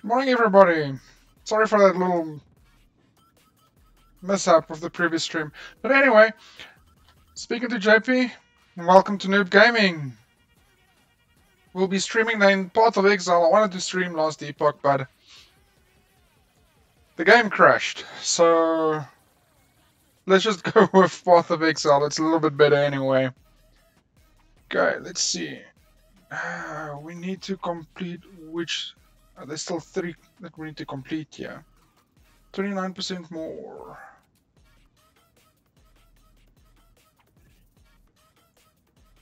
Good morning, everybody. Sorry for that little mishap of the previous stream. But anyway, speaking to JP, welcome to Noob Gaming. We'll be streaming in Path of Exile. I wanted to stream last epoch, but the game crashed. So let's just go with Path of Exile. It's a little bit better anyway. Okay, let's see. Uh, we need to complete which uh, there's still three that we need to complete here. 29% more.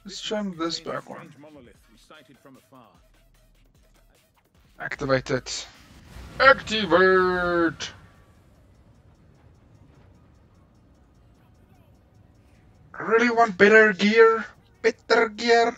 Let's jump this back one. Activate it. Activate! I really want better gear. Better gear.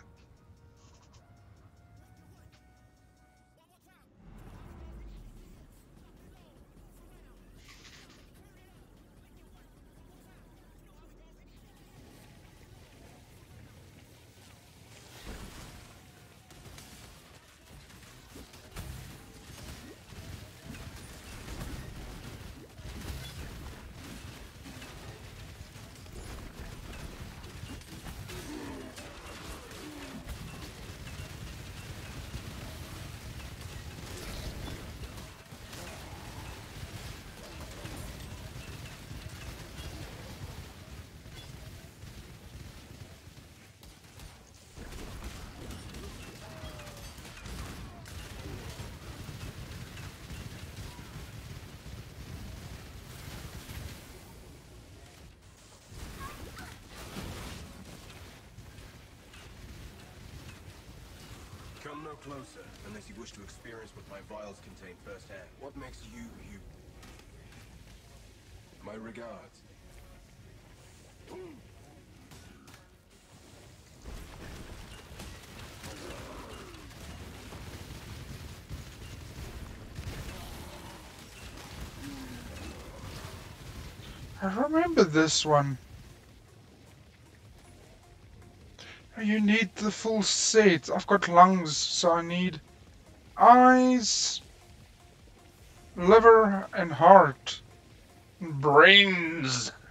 Come no closer, unless you wish to experience what my vials contain firsthand. What makes you, you? My regards. I remember this one. Need the full set. I've got lungs, so I need eyes, liver, and heart. Brains.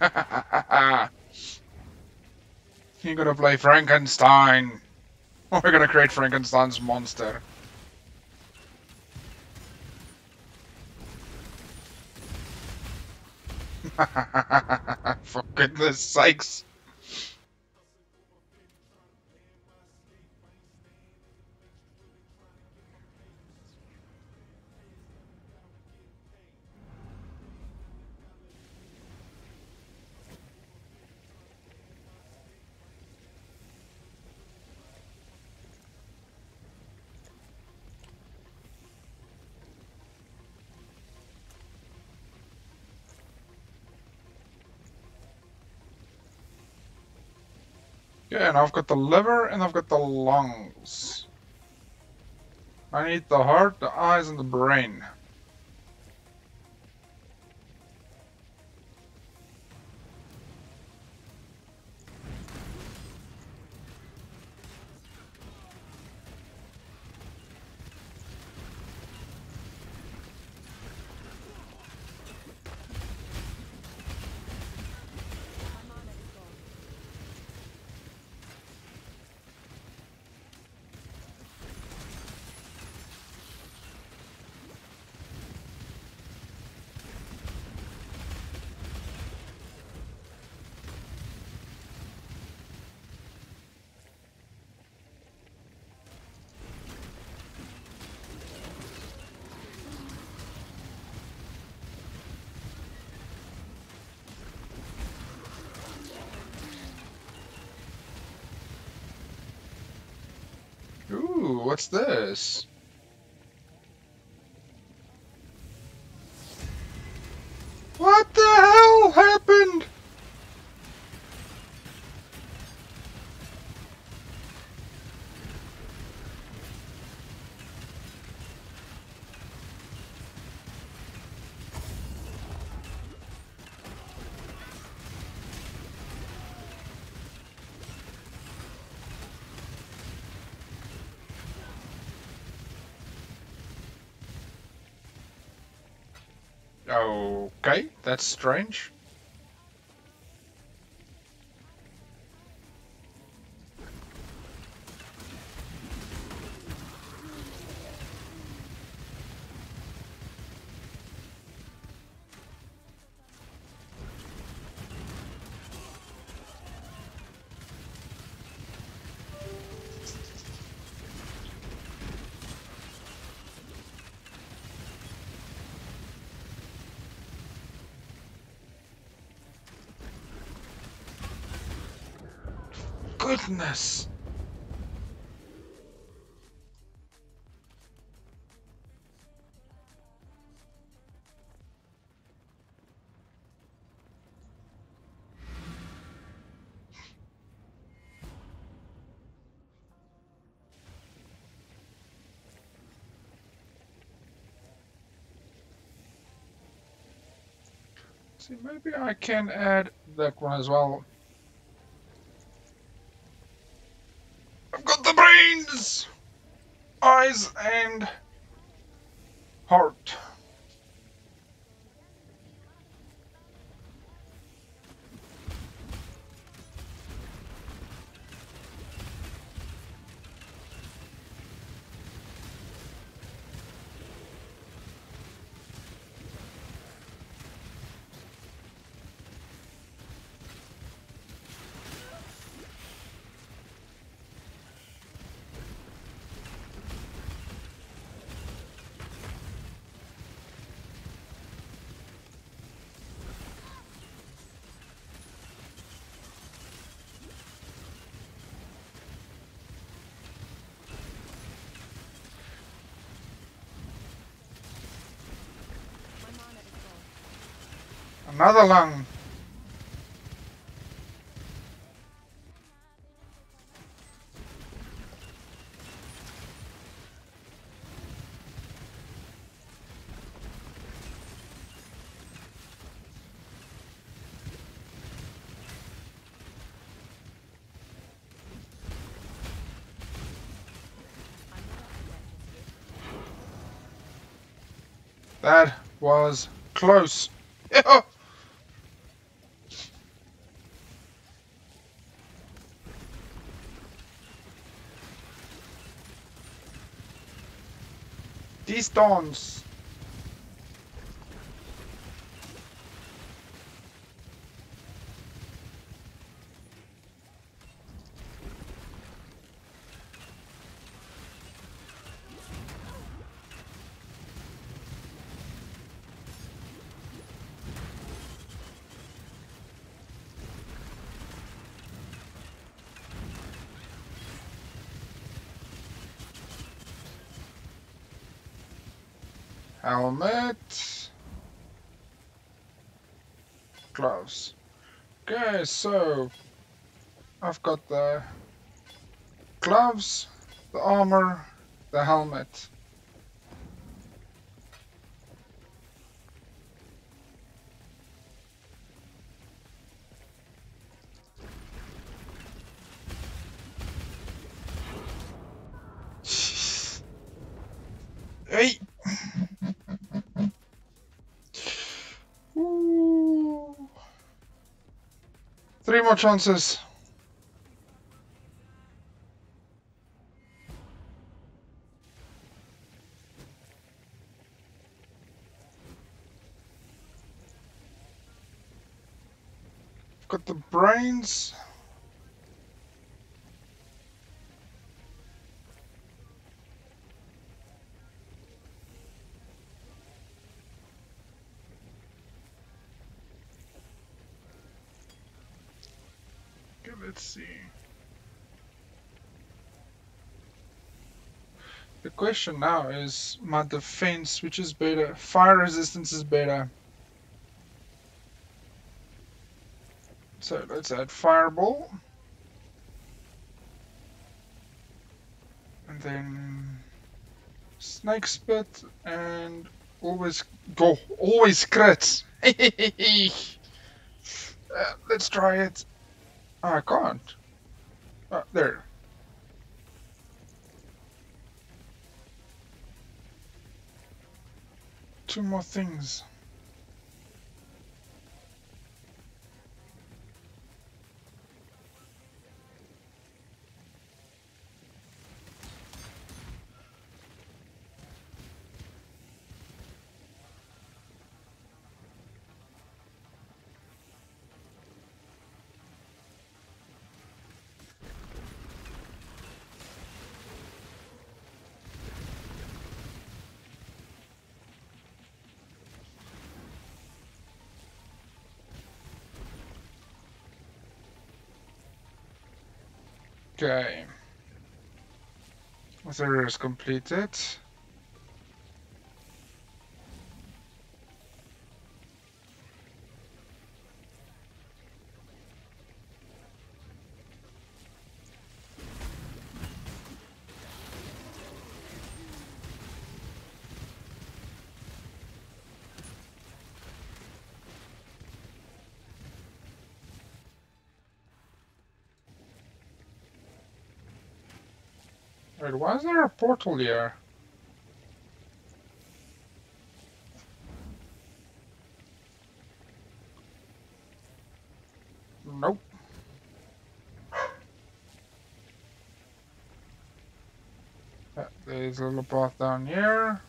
You're gonna play Frankenstein. We're gonna create Frankenstein's monster. For goodness sakes. Yeah, and I've got the liver and I've got the lungs. I need the heart, the eyes, and the brain. Ooh, what's this? That's strange. Goodness. See, maybe I can add that one as well. Eyes, and heart. Lung. That was close. These Gloves. Okay, so I've got the gloves, the armor, the helmet. Three more chances. Got the brains. Okay, let's see. The question now is my defense, which is better? Fire resistance is better. So let's add fireball. And then snake spit and always go always crits. uh, let's try it. I can't. Oh, there. Two more things. Okay. Zero is completed. Why is there a portal here? Nope. There's a little path down here.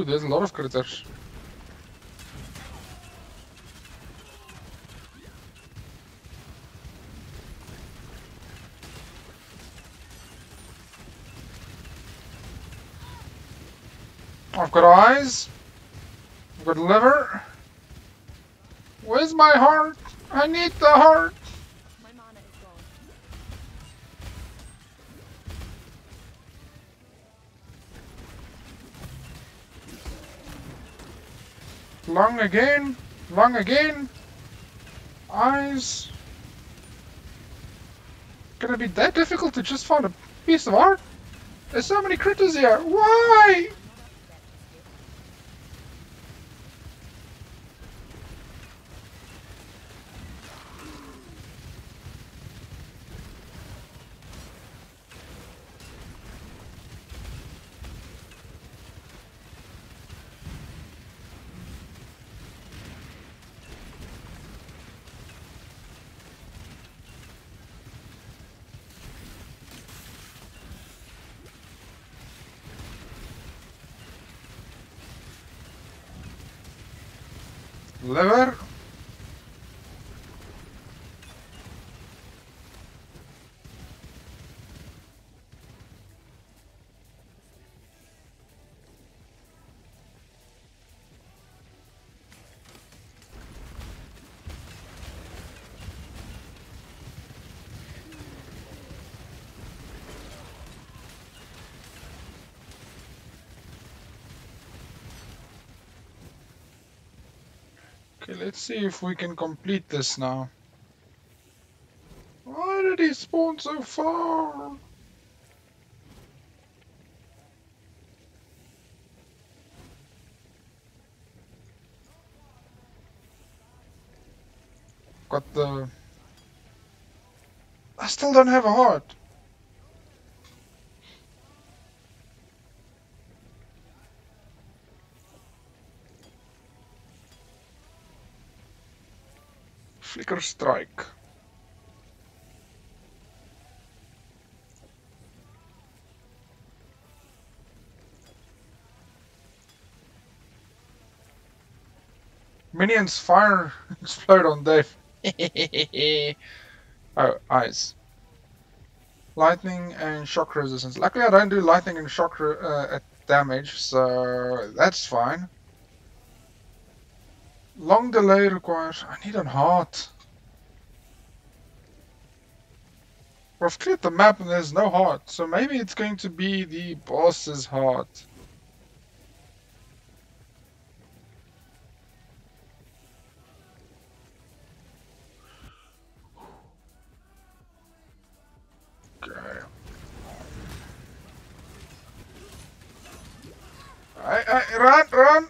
Ooh, there's a lot of critters. I've got eyes. I've got liver. Where's my heart? I need the heart. Lung again. Long again. Eyes. Gonna be that difficult to just find a piece of art? There's so many critters here. Why? Let's see if we can complete this now. Why did he spawn so far? Got the... I still don't have a heart. Strike. Minions fire explode on Dave. oh, eyes. Lightning and shock resistance. Luckily I don't do lightning and shock uh, damage, so that's fine. Long delay requires... I need a heart. I've cleared the map and there's no heart, so maybe it's going to be the boss's heart. Okay. I, I, run, run!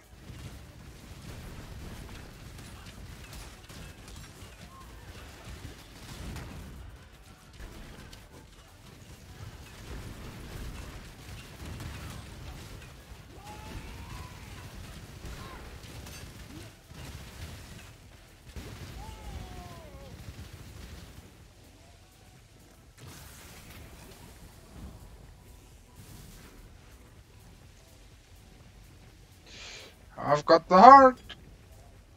I've got the heart.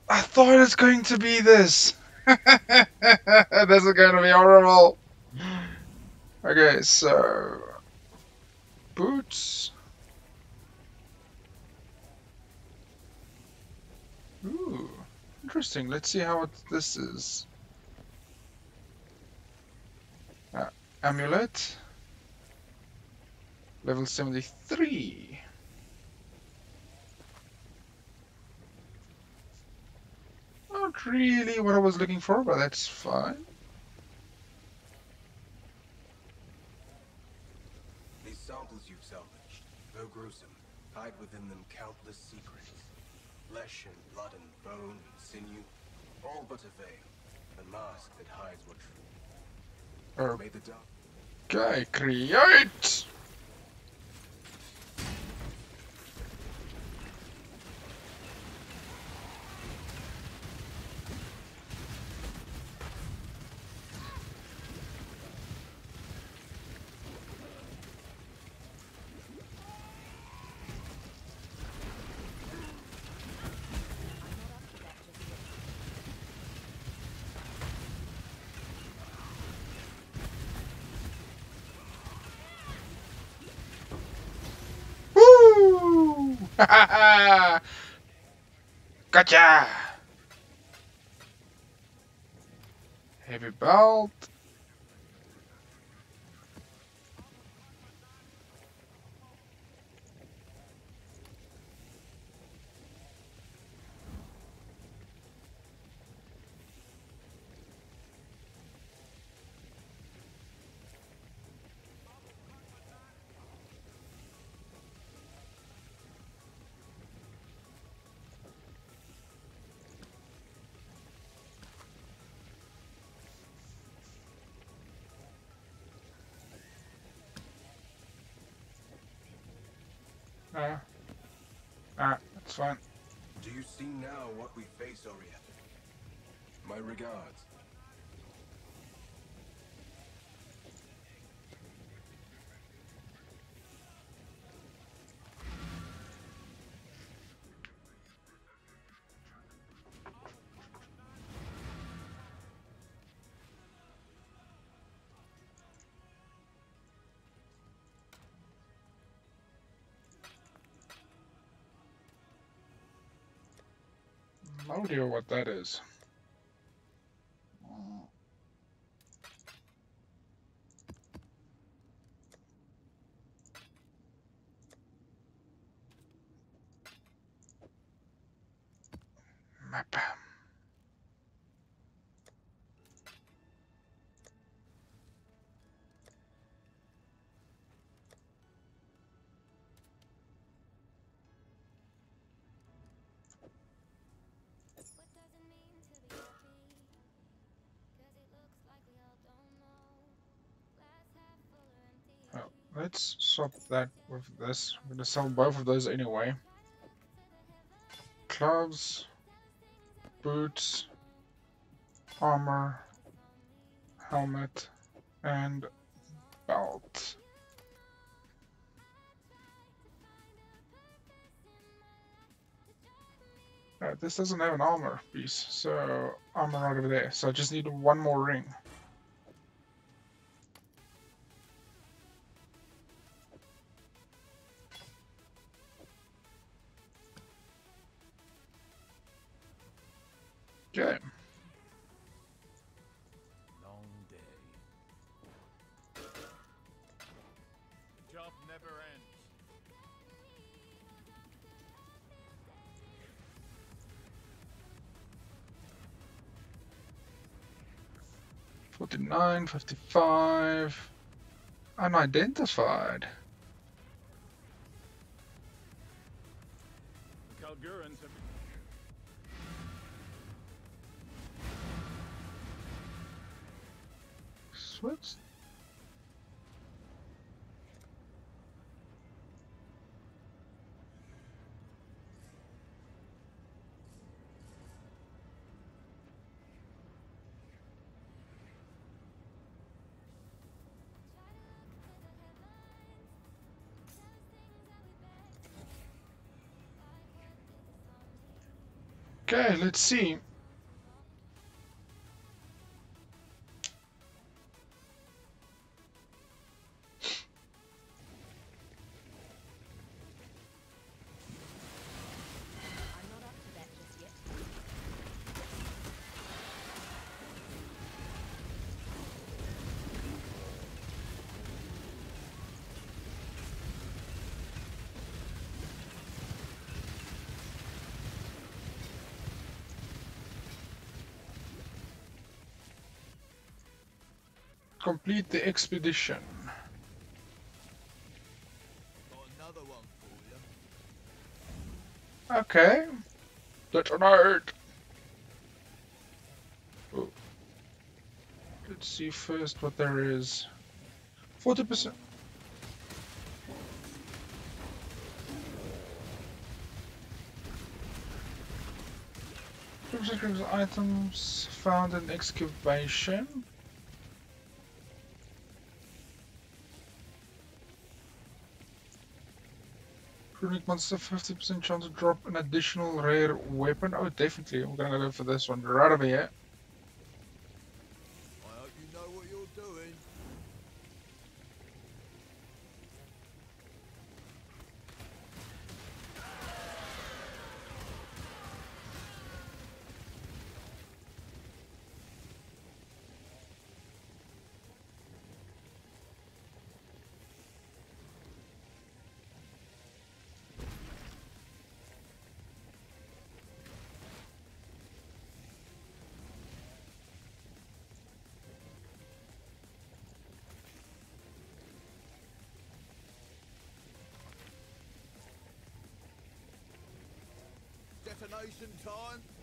I thought it's going to be this. this is going to be horrible. Okay, so boots. Ooh, interesting. Let's see how it, this is. Uh, amulet. Level 73. Not really what I was looking for, but that's fine. These samples you've salvaged, though gruesome, hide within them countless secrets. Flesh and blood and bone and sinew, all but a veil, a mask that hides what truth. Er, May the dark Okay, create! gotcha! Heavy belt. Fine. Do you see now what we face, Orietta? My regards. No idea what that is. Swap that with this. I'm gonna sell both of those anyway. Gloves, boots, armor, helmet, and belt. Alright, this doesn't have an armor piece, so armor right over there. So I just need one more ring. Okay. Long day. The job never ends. Forty-nine, fifty-five. Unidentified. Okay, let's see. Complete the expedition. Okay. Detonate. Oh. Let's see first what there is. 40%. items found in excavation. Monster, 50% chance to drop an additional rare weapon. Oh, definitely. I'm gonna go for this one right over here. Detonation time.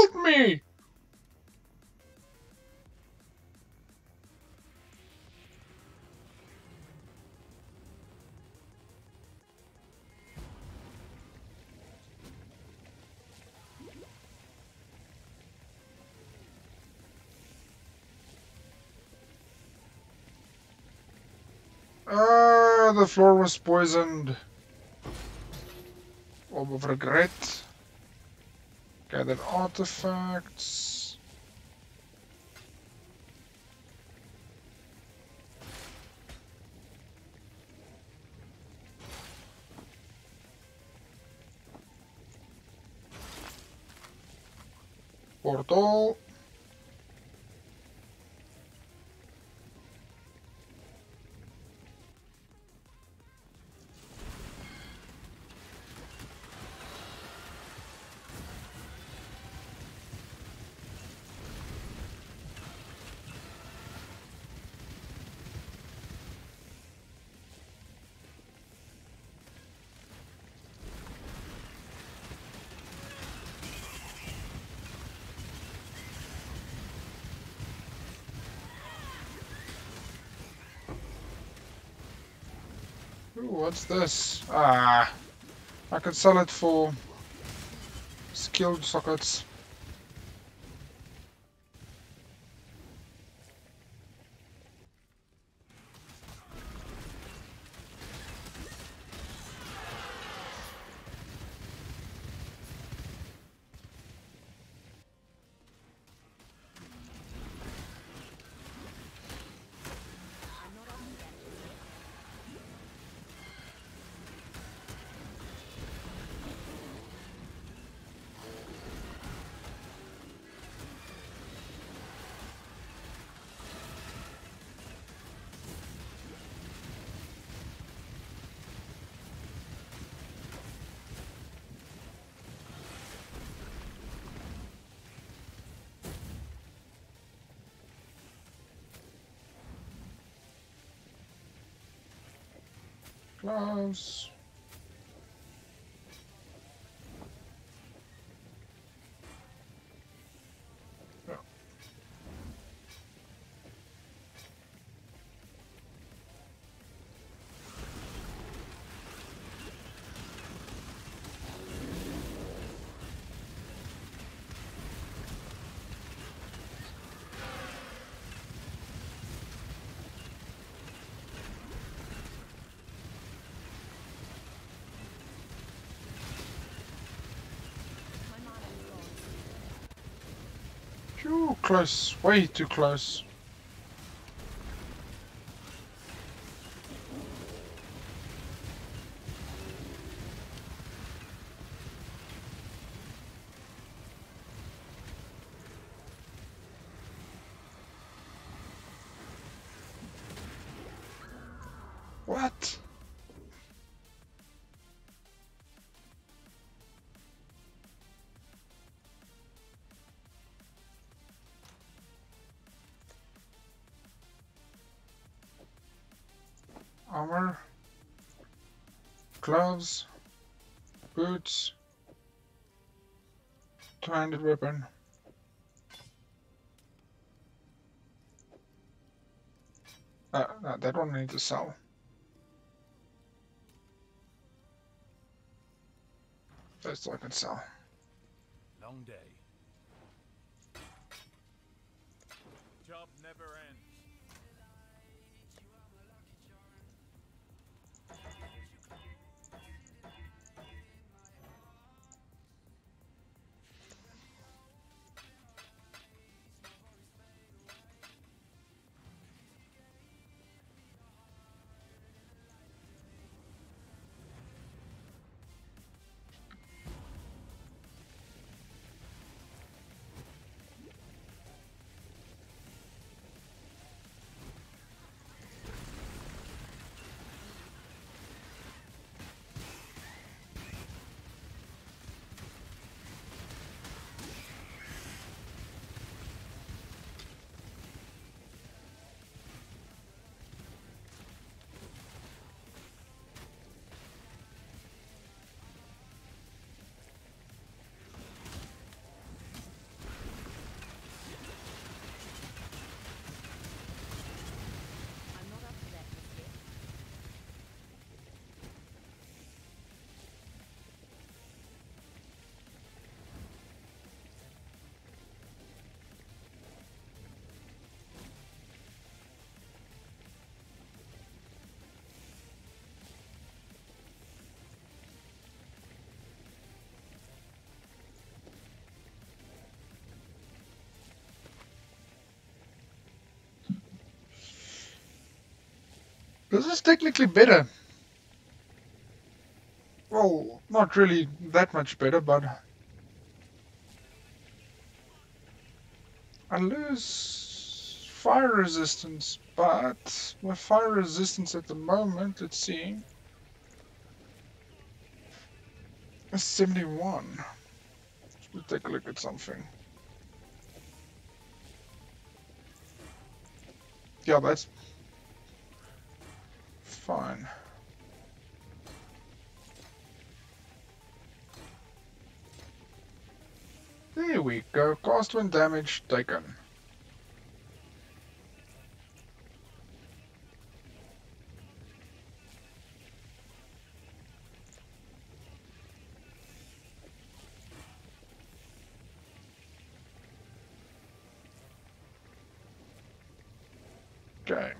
Killed me? Ah, the floor was poisoned. Orb of regret. Gathered artifacts. Portal. What's this? Ah, I could sell it for skilled sockets. Gloves. Close. Way too close. Armor, gloves, boots, two-handed weapon. Uh, no, that one I need to sell. That's all I can sell. Long day. This is technically better. Well, not really that much better, but I lose fire resistance, but my fire resistance at the moment, let's see, is 71. Let's take a look at something. Yeah, that's There we go. Cast when damage taken. Okay.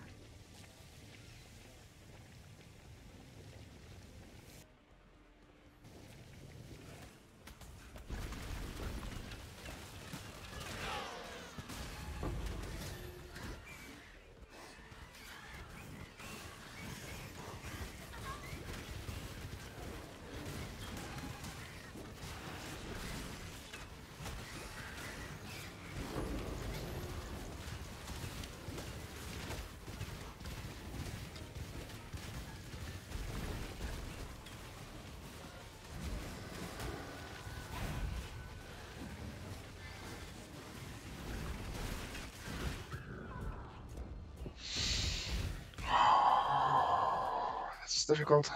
Difficult.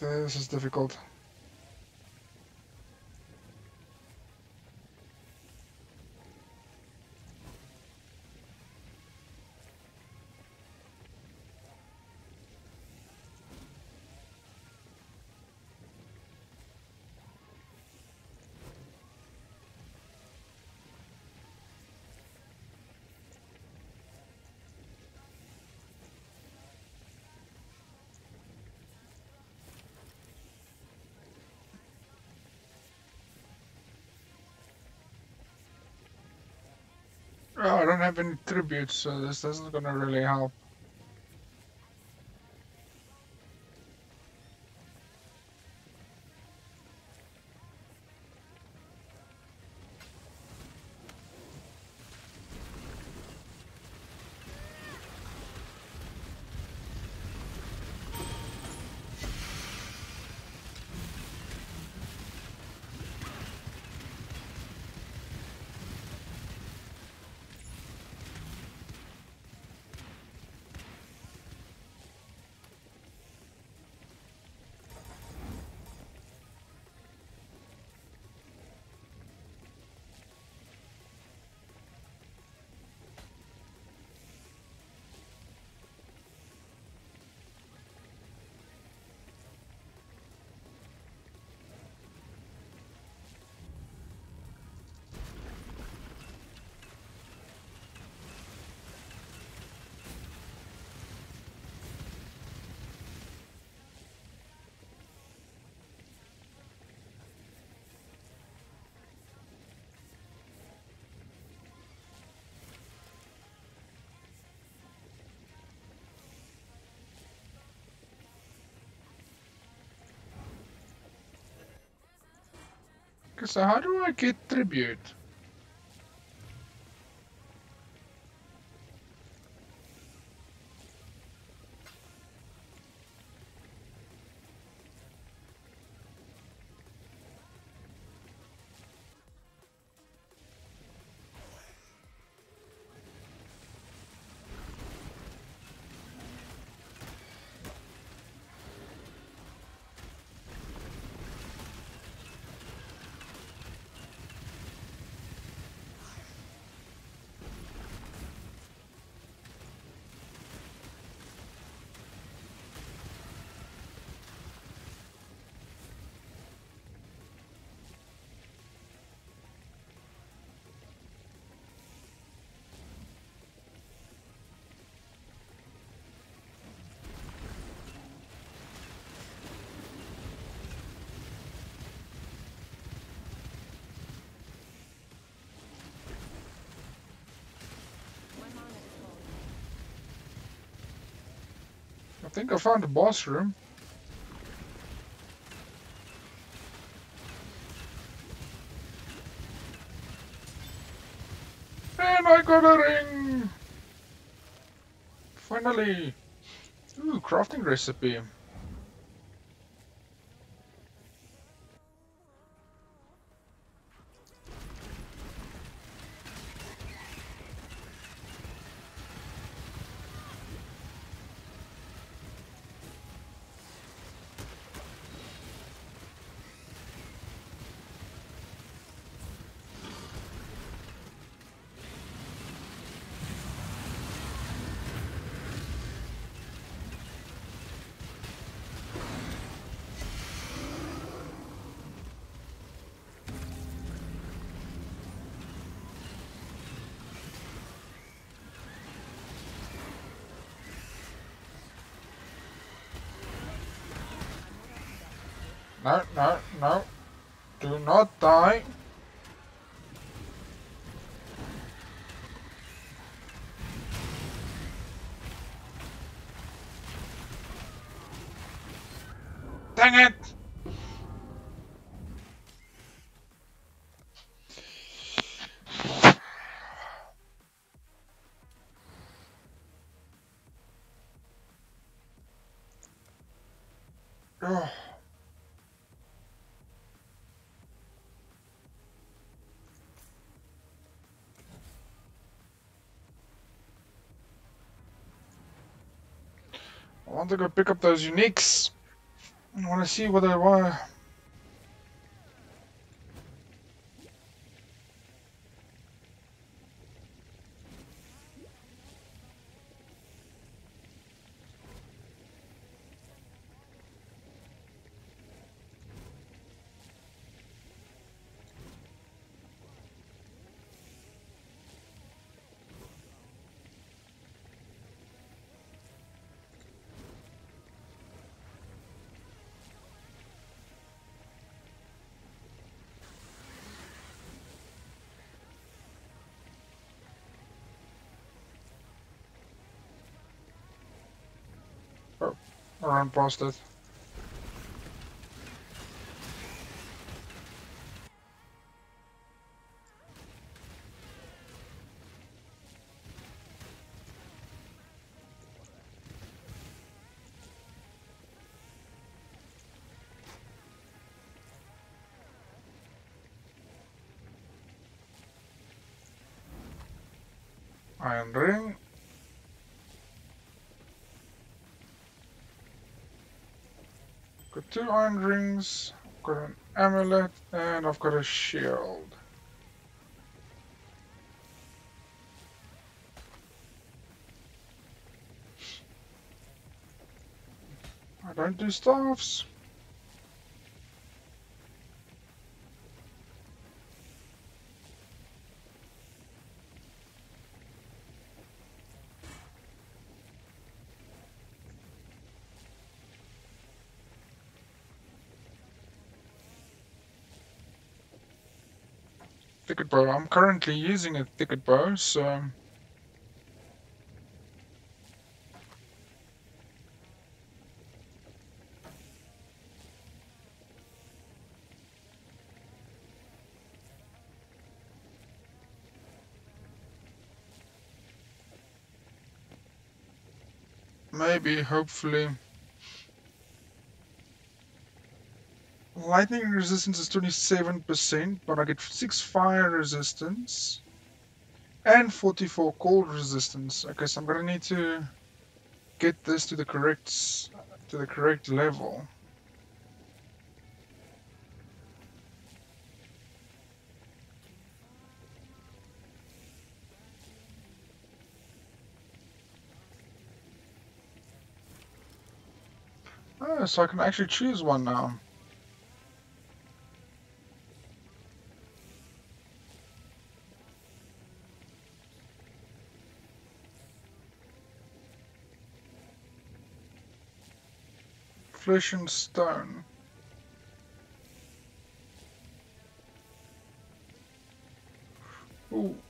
This is difficult. Oh, I don't have any tributes, so this isn't gonna really help. So how do I get tribute? Think I found the boss room. And I got a ring! Finally! Ooh, crafting recipe. No, no, no. Do not die. Dang it! Ugh. I want to go pick up those uniques. I want to see what they were. I past it. Iron ring. Two iron rings, I've got an amulet, and I've got a shield. I don't do staffs. Thicket bow. I'm currently using a thicket bow, so maybe, hopefully. Lightning resistance is 27%, but I get 6 fire resistance and 44 cold resistance. Okay, so I'm gonna need to get this to the correct to the correct level. Oh, so I can actually choose one now. Flesh and stone. Ooh.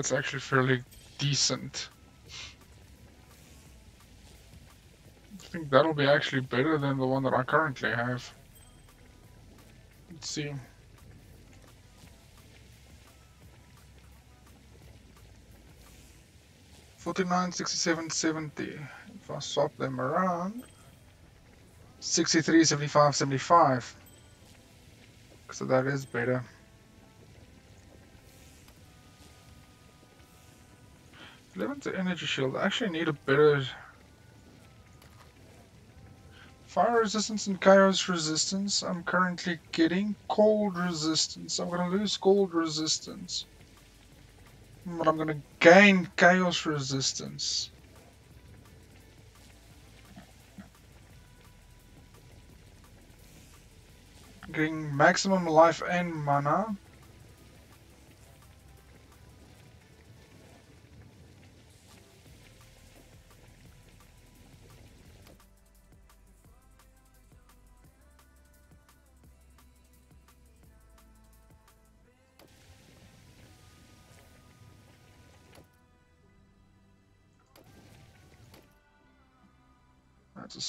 That's actually fairly decent. I think that'll be actually better than the one that I currently have. Let's see. Forty-nine, sixty-seven, seventy. If I swap them around, 63, 75, 75. So that is better. To energy shield. I actually need a better fire resistance and chaos resistance. I'm currently getting cold resistance. I'm gonna lose cold resistance. But I'm gonna gain chaos resistance. Getting maximum life and mana.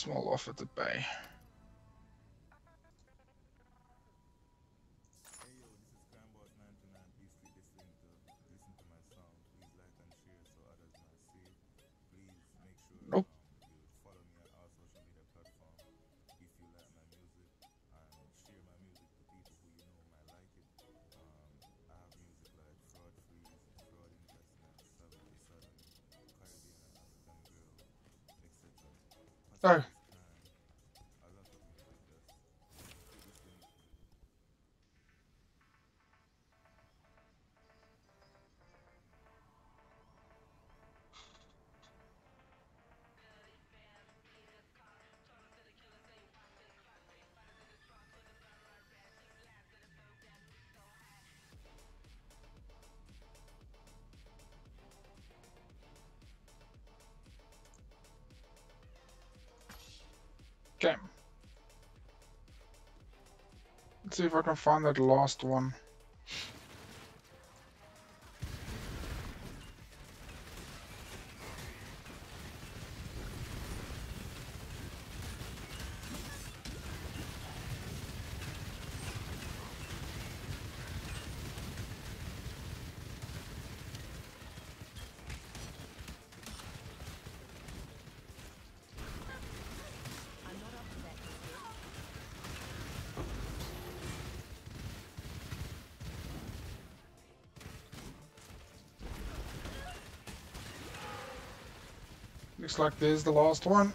Small offer at the Hey Oh. Okay. Let's see if I can find that last one. Looks like there's the last one.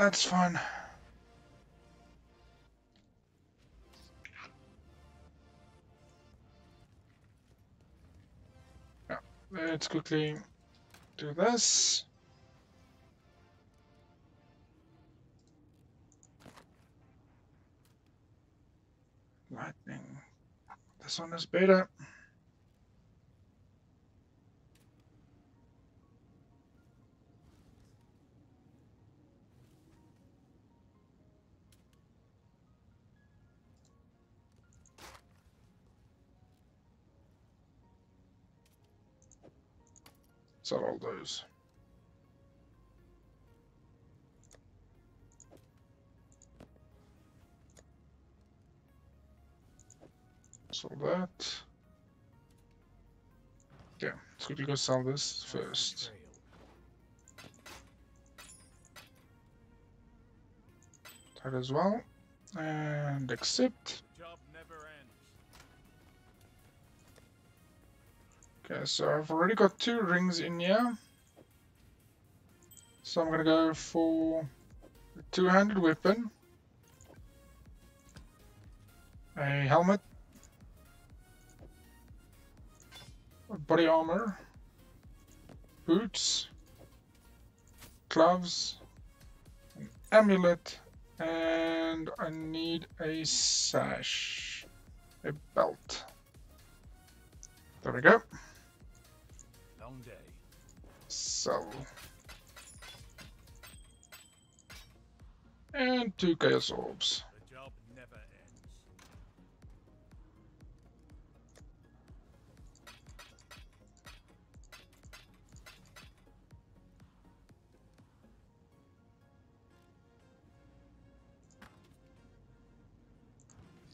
That's. Yeah, let's quickly do this. Lightning. This one is beta. Those. Sell that. Okay, let's quickly go sell this first. That as well. And accept. Okay, so I've already got two rings in here. So I'm gonna go for a two-handed weapon, a helmet, body armor, boots, gloves, an amulet, and I need a sash, a belt. There we go. So. And two chaos orbs.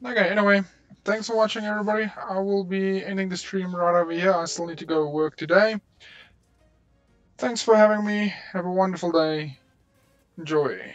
Okay, anyway, thanks for watching everybody. I will be ending the stream right over here. I still need to go work today. Thanks for having me. Have a wonderful day. Enjoy.